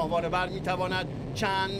ماهواره بر می‌تواند چند